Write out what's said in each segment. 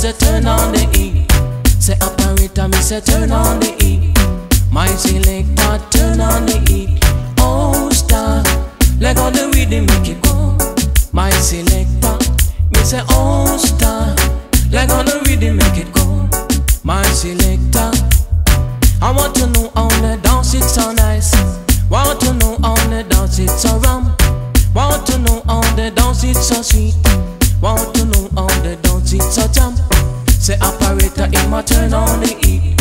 say turn on the heat. Say operator, me say turn on the heat. My selector turn on the heat. Oh star, let go the rhythm make it go. My selector, me say oh star, let go the rhythm make it go. My selector. I want to know how the dance it's so nice. Want to know how the dance it's so rum. Want to know how the dance it's so sweet. Want to know how the dance it's so jump. Say operator, in my turn on the heat.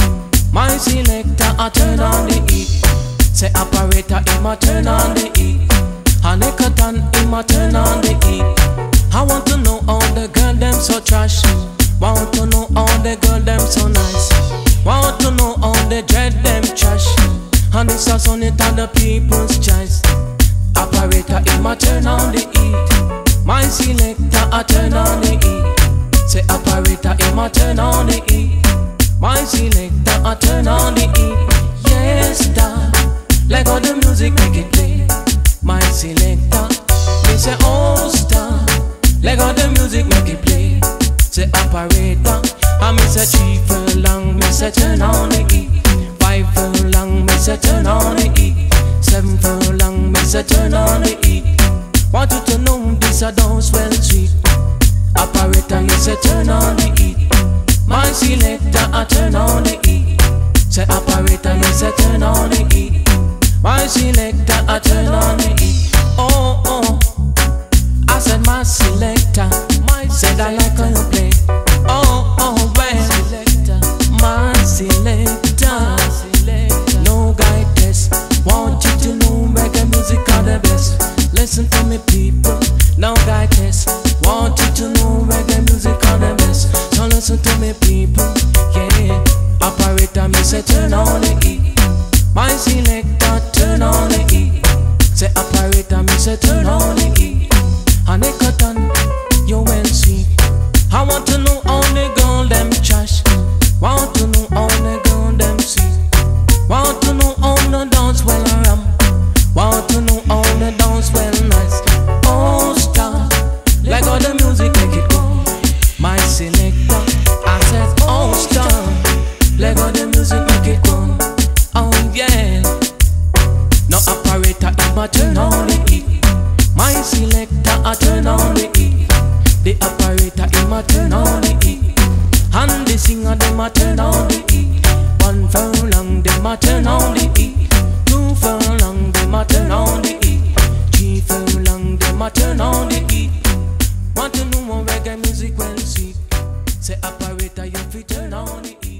My selector, I turn on the heat. Say operator, in my turn on the heat. Hanekatan, in my turn on the heat. I want to know all the girl them so trash. Want to know all the girl them so nice. Want to know all the dread them trash. And it's a on it the people's choice. Operator, in my turn on the heat. My selector, I turn on the heat. Say operator, my turn on the heat. My selector, I turn on the E. Yes, star. Let go the music, make it play. My selector, me say oh star. Let go the music, make it play. Say operator, I me say three furlong, me say turn on the heat. Five furlong, me say turn on the heat. Seven furlong, me say turn on the heat. Want you to know this I don't swell sweet. Operator, me say turn on selector, I turn on the heat. Oh oh, I said my selector. My said I like how you play. Oh oh well, my selector. No guy test. Want you to know reggae music are the best. Listen to me, people. No guy test. Want you to know reggae music are the best. So listen to me, people. Yeah. Operator, me say turn on the heat. My selector, turn on the heat. Say operator, me say turn on the heat. And they cut on, you well sweet. I'ma turn on the heat. My selector, I turn on the heat. The operator, I'ma turn on the heat. And the singer, them a turn on the heat. One furlong, them a turn on the heat. Two furlong, them a turn on the heat. Three furlong, them a turn on the heat. Want to know more reggae music well sweet? Say operator, you fi turn on the selector.